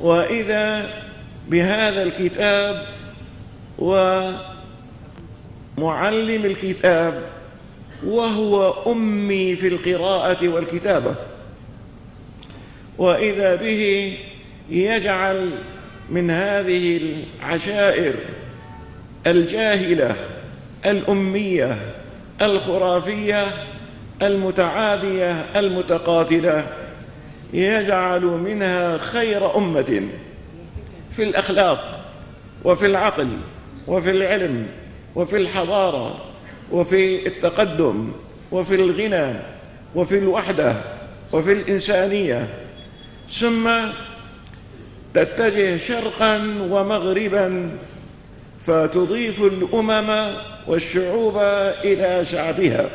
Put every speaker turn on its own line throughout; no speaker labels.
وإذا بهذا الكتاب ومعلم الكتاب وهو أمي في القراءة والكتابة. وإذا به يجعل من هذه العشائر الجاهلة الأمية الخرافية المتعادية المتقاتلة يجعل منها خير أمة في الأخلاق وفي العقل وفي العلم وفي الحضارة وفي التقدم وفي الغنى وفي الوحدة وفي الإنسانية. ثم تتجه شرقا ومغربا فتضيف الأمم والشعوب إلى شعبها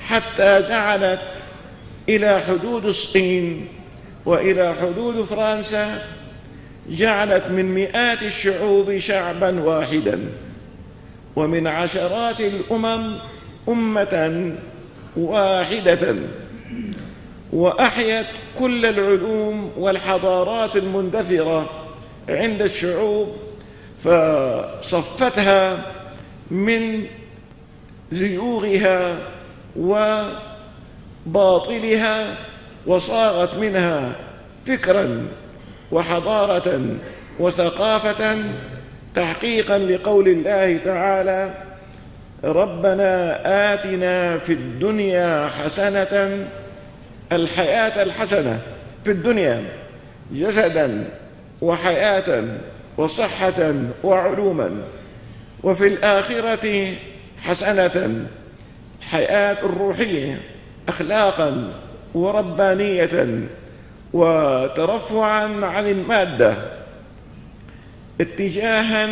حتى جعلت إلى حدود الصين وإلى حدود فرنسا جعلت من مئات الشعوب شعبا واحدا. ومن عشرات الأمم أمة واحدة. وأحيت كل العلوم والحضارات المندثرة عند الشعوب فصفتها من زيوغها وباطلها وصاغت منها فكرا وحضارة وثقافة تحقيقا لقول الله تعالى ربنا آتنا في الدنيا حسنة الحياة الحسنة في الدنيا جسدا وحياة وصحة وعلوما وفي الآخرة حسنة حياة الروحية أخلاقا وربانية وترفعا عن المادة اتجاها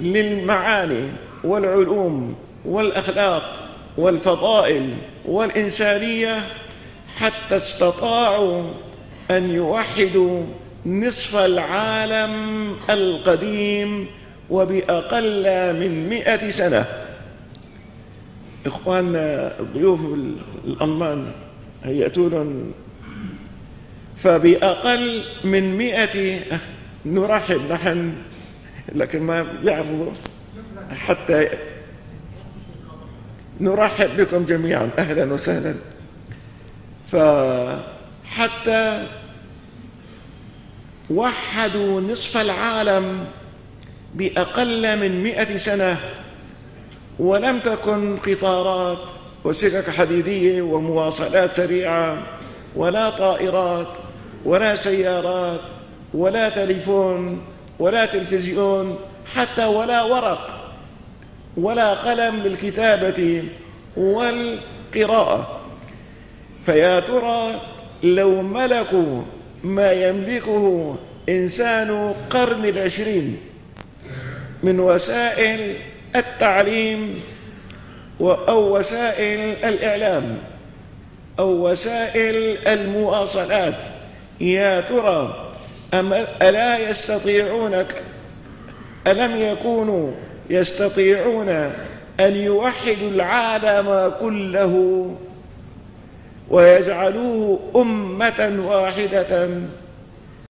للمعاني والعلوم والأخلاق والفضائل والإنسانية حتى استطاعوا أن يوحدوا نصف العالم القديم وبأقل من مئة سنة. إخواننا الضيوف الألمان هيئتون فبأقل من مئة نرحب نحن لكن ما بيعرفوا حتى نرحب بكم جميعا. أهلا وسهلا. فحتى وحدوا نصف العالم بأقل من مئة سنة. ولم تكن قطارات وسكك حديدية ومواصلات سريعة ولا طائرات ولا سيارات ولا تليفون ولا تلفزيون حتى ولا ورق ولا قلم للكتابة والقراءة. فيا ترى لو ملكوا ما يملكه إنسان قرن العشرين من وسائل التعليم أو وسائل الإعلام أو وسائل المواصلات. يا ترى ألا يستطيعون ألم يكونوا يستطيعون أن يوحدوا العالم كله ويجعلوه أمة واحدة؟